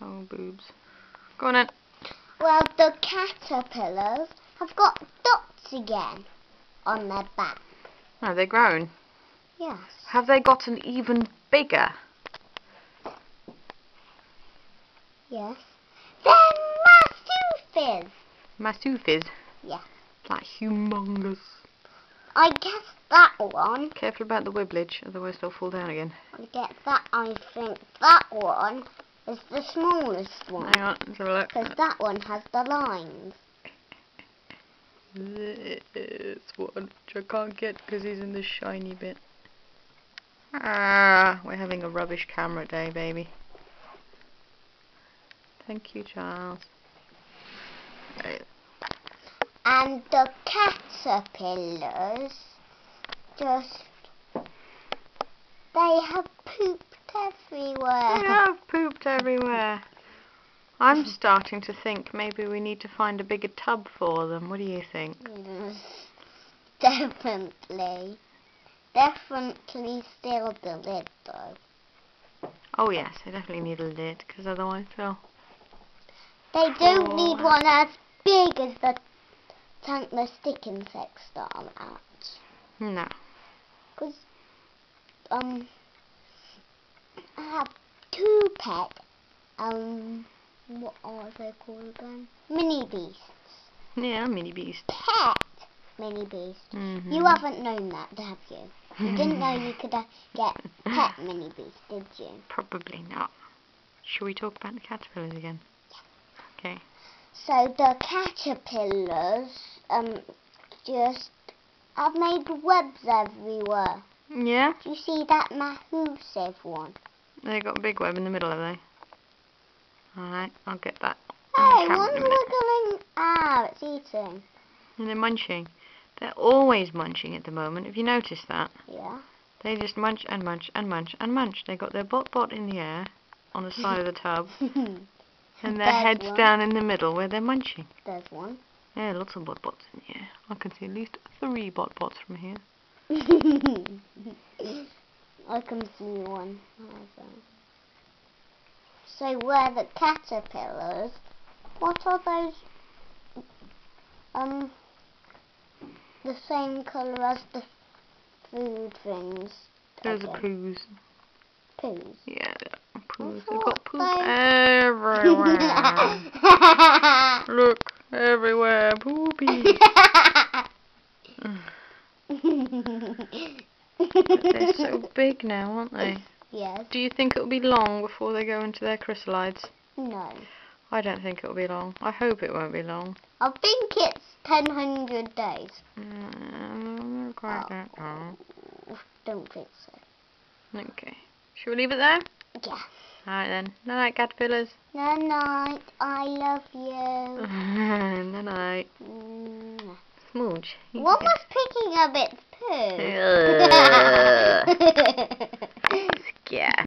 Oh, boobs. Go on then. Well, the caterpillars have got dots again on their back. Have they grown? Yes. Have they gotten even bigger? Yes. They're massive. Massufis? Yeah. Like humongous. I guess that one. Careful about the wibblage, otherwise they'll fall down again. I get that. I think that one is the smallest one Hang on, let's have a look. because that one has the lines. This one, which I can't get because he's in the shiny bit. Ah, we're having a rubbish camera day, baby. Thank you, Charles. Right. And the caterpillars just they have pooped They everywhere. have pooped everywhere. I'm starting to think maybe we need to find a bigger tub for them. What do you think? Definitely. Definitely still the lid though. Oh yes, they definitely need a lid because otherwise they'll. They don't Oh. need one as big as the tank the stick insects that I'm at. No. Because, um, two pet, um, what are they called again? Mini beasts. Yeah, mini beasts. Pet mini beasts. Mm-hmm. You haven't known that, have you? You didn't know you could uh, get pet mini beasts, did you? Probably not. Shall we talk about the caterpillars again? Okay. So the caterpillars, um, just have made webs everywhere. Yeah, Do you see that massive one? They got a big web in the middle, have they? Alright, I'll get that. Hey, one's in wiggling. Ah, it's eating. And they're munching. They're always munching at the moment. Have you noticed that? Yeah. They just munch and munch and munch and munch. They got their bot bot in the air on the side of the tub and their There's heads one. down in the middle where they're munching. There's one. Yeah, lots of bot bots in here. I can see at least three bot bots from here. I can see one. So where the caterpillars? What are those? Um, the same colour as the food things. There's a Okay. poos. Poos. Yeah, poos. They've got poop thought everywhere. Look, everywhere. Poopy. They're so big now, aren't they? yes. Do you think it'll be long before they go into their chrysalides? No. I don't think it'll be long. I hope it won't be long. I think it's ten hundred days. Mm, quite Oh. that long. Don't think so. Okay. Shall we leave it there? Yeah. Alright then. Night night, caterpillars. Night night. I love you. Night night. Mm. Smooch. What was picking up its poo? Yeah.